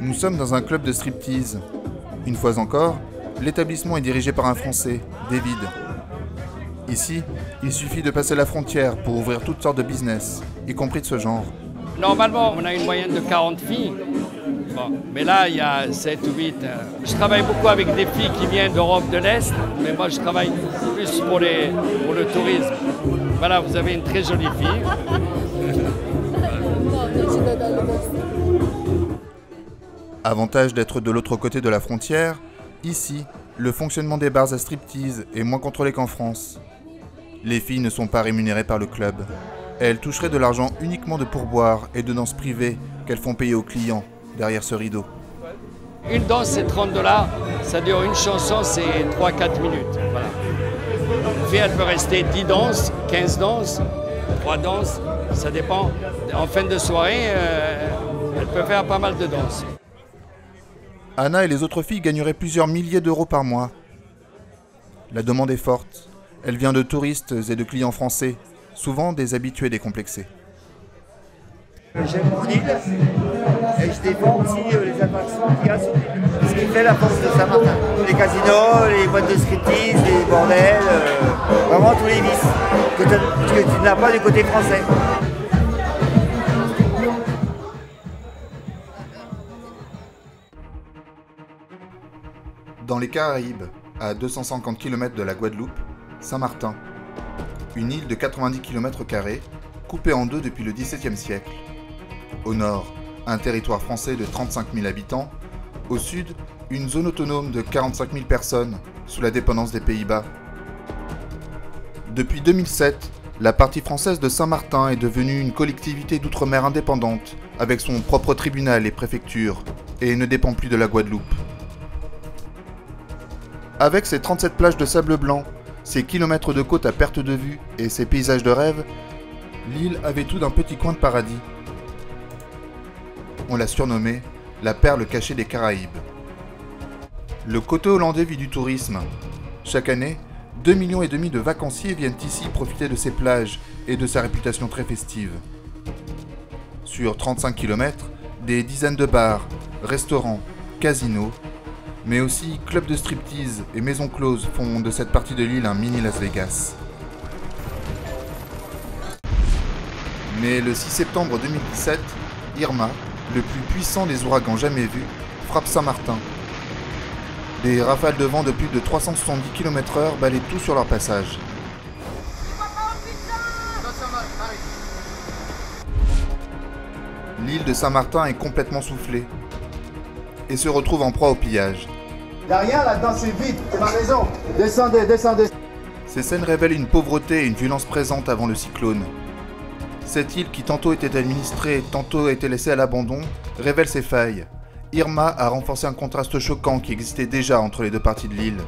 Nous sommes dans un club de striptease. Une fois encore, l'établissement est dirigé par un Français, David. Ici, il suffit de passer la frontière pour ouvrir toutes sortes de business, y compris de ce genre. Normalement, on a une moyenne de 40 filles. Mais là, il y a 7 ou 8. euh. Je travaille beaucoup avec des filles qui viennent d'Europe de l'Est, mais moi, je travaille plus pour le tourisme. Voilà, vous avez une très jolie fille. Avantage d'être de l'autre côté de la frontière, ici, le fonctionnement des bars à striptease est moins contrôlé qu'en France. Les filles ne sont pas rémunérées par le club. Elles toucheraient de l'argent uniquement de pourboire et de danses privées qu'elles font payer aux clients derrière ce rideau. Une danse, c'est 30 dollars. Ça dure une chanson, c'est 3-4 minutes. Voilà. Une fille, elle peut rester 10 danses, 15 danses, 3 danses, ça dépend. En fin de soirée, euh, elle peut faire pas mal de danses. Anna et les autres filles gagneraient plusieurs milliers d'euros par mois. La demande est forte. Elle vient de touristes et de clients français, souvent des habitués décomplexés. J'aime mon île et je défends aussi euh, les attractions qu'il y a sur. Ce qui fait la force de Saint-Martin. Les casinos, les boîtes de striptease, les bordels, euh, vraiment tous les vices que, que tu n'as pas du côté français. Dans les Caraïbes, à 250 km de la Guadeloupe, Saint-Martin. Une île de 90 km, coupée en deux depuis le XVIIe siècle. Au nord, un territoire français de 35 000 habitants. Au sud, une zone autonome de 45 000 personnes, sous la dépendance des Pays-Bas. Depuis 2007, la partie française de Saint-Martin est devenue une collectivité d'outre-mer indépendante, avec son propre tribunal et préfecture, et ne dépend plus de la Guadeloupe. Avec ses 37 plages de sable blanc, ses kilomètres de côte à perte de vue et ses paysages de rêve, l'île avait tout d'un petit coin de paradis. On l'a surnommée la perle cachée des Caraïbes. Le côté hollandais vit du tourisme. Chaque année, 2 millions et demi de vacanciers viennent ici profiter de ses plages et de sa réputation très festive. Sur 35 km, des dizaines de bars, restaurants, casinos, mais aussi clubs de striptease et maisons closes font de cette partie de l'île un mini Las Vegas. Mais le 6 septembre 2017, Irma, le plus puissant des ouragans jamais vus, frappe Saint-Martin. Des rafales de vent de plus de 370 km/h balaient tout sur leur passage. L'île de Saint-Martin est complètement soufflée et se retrouve en proie au pillage. Y'a rien là-dedans, c'est vide, c'est ma maison. Descendez, descendez. Ces scènes révèlent une pauvreté et une violence présente avant le cyclone. Cette île qui tantôt était administrée, tantôt était laissée à l'abandon, révèle ses failles. Irma a renforcé un contraste choquant qui existait déjà entre les deux parties de l'île.